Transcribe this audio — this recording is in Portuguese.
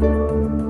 Música